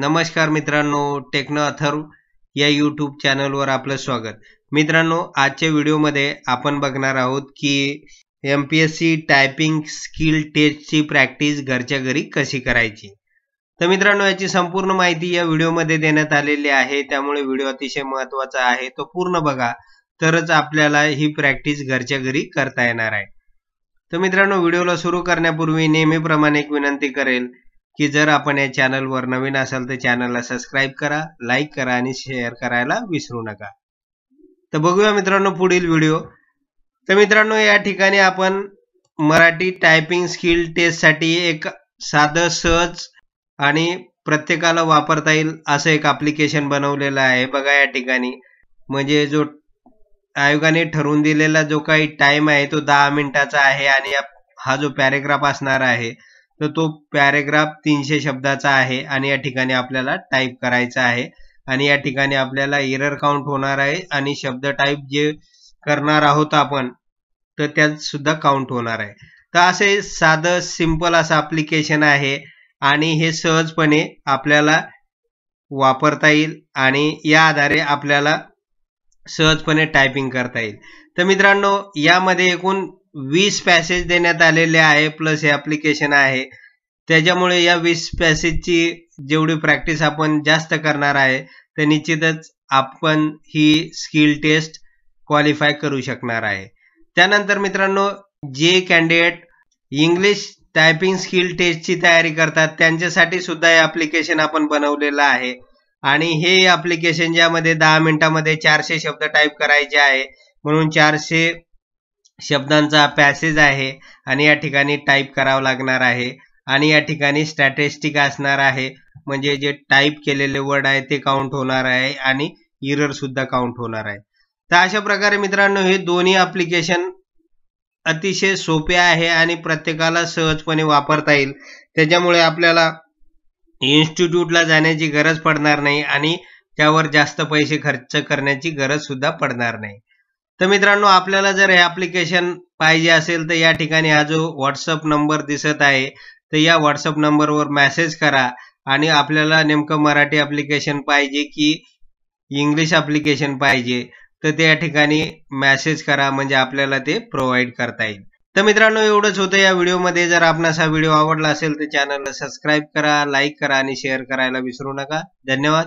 नमस्कार मित्रांनो टेक्नो अथर्व या यूट्यूब चॅनलवर आपलं स्वागत. मित्रांनो आजच्या व्हिडिओमध्ये आपण बघणार आहोत की M P S C typing skill टेस्टची practice घरच्या घरी कशी करायची. तर मित्रांनो याची संपूर्ण माहिती या व्हिडिओमध्ये देण्यात आलेली आहे. त्यामुळे व्हिडिओ अतिशय महत्त्वाचा आहे. तो पूर्ण बघा. तरच आपल्याला ही प्रॅक्टिस घरच्या घरी करता येणार आहे. तर मित्रांनो व्हिडिओला सुरू करण्यापूर्वी नेहमीप्रमाणे एक विनंती करेल की जर आपण या चॅनलवर नवीन असाल तर चॅनलला सबस्क्राईब करा लाईक करा आणि शेअर करायला विसरू नका. तर बघूया मित्रांनो पुढील व्हिडिओ तर मित्रांनो या ठिकाणी आपण मराठी टायपिंग स्किल टेस्टसाठी एक साधं सहज आणि प्रत्येकाला वापरता येईल असं एक ॲप्लिकेशन बनवलेलं आहे. बघा या ठिकाणी. म्हणजे जो आयोगाने ठरवून दिलेला जो काही टाइम आहे तो दहा मिनिटाचा आहे आणि हा जो पॅरेग्राफ असणार आहे तर तो पॅरेग्राफ तीनशे शब्दाचा आहे आणि या ठिकाणी आपल्याला टाईप करायचा आहे. आणि या ठिकाणी आपल्याला एरर काउंट होणार आहे आणि शब्द टाईप जे करणार आहोत आपण तर त्यात सुद्धा काउंट होणार आहे. तर असे साधं सिंपल असं अप्लिकेशन आहे आणि हे सहजपणे आपल्याला वापरता येईल आणि या आधारे आपल्याला सहजपणे टायपिंग करता येईल. तर मित्रांनो यामध्ये एकूण वीस पॅसेज देण्यात आलेले आहे प्लस हे ॲप्लिकेशन आहे. त्याच्यामुळे या वीस पॅसेजची जेवढी प्रॅक्टिस आपण जास्त करणार आहे तर निश्चितच आपण ही स्किल टेस्ट क्वालिफाय करू शकणार आहे. त्यानंतर मित्रांनो जे कॅन्डिडेट इंग्लिश टायपिंग स्किल टेस्टची तयारी करतात त्यांच्यासाठी सुद्धा हे ॲप्लिकेशन आपण बनवलेलं आहे. आणि हे ॲप्लिकेशन ज्यामध्ये दहा मिनिटामध्ये चारशे शब्द टाईप करायचे आहे म्हणून चारशे शब्दांचा पॅसेज आहे आणि या ठिकाणी टाईप करावं लागणार आहे आणि या ठिकाणी स्टॅटिस्टिक असणार आहे. म्हणजे जे टाईप केलेले वर्ड आहे ते काउंट होणार आहे आणि इरर सुद्धा काउंट होणार आहे. तर अशा प्रकारे मित्रांनो हे दोन्ही अप्लिकेशन अतिशय सोपे आहे आणि प्रत्येकाला सहजपणे वापरता येईल. त्याच्यामुळे आपल्याला इन्स्टिट्यूटला जाण्याची गरज पडणार नाही आणि त्यावर जास्त पैसे खर्च करण्याची गरज सुद्धा पडणार नाही. तर मित्रांनो आपल्याला जर हे ॲप्लिकेशन पाहिजे असेल तर या ठिकाणी हा जो व्हॉट्सअप नंबर दिसत आहे तर या व्हॉट्सअप नंबरवर मेसेज करा. आणि आपल्याला नेमकं मराठी ॲप्लिकेशन पाहिजे की इंग्लिश ॲप्लिकेशन पाहिजे तर त्या ठिकाणी मेसेज करा म्हणजे आपल्याला ते प्रोव्हाइड करता येईल. तर मित्रांनो एवढंच होतं या व्हिडिओमध्ये. जर आपणास हा व्हिडिओ आवडला असेल तर चॅनलला सबस्क्राईब करा लाईक करा आणि शेअर करायला विसरू नका. धन्यवाद.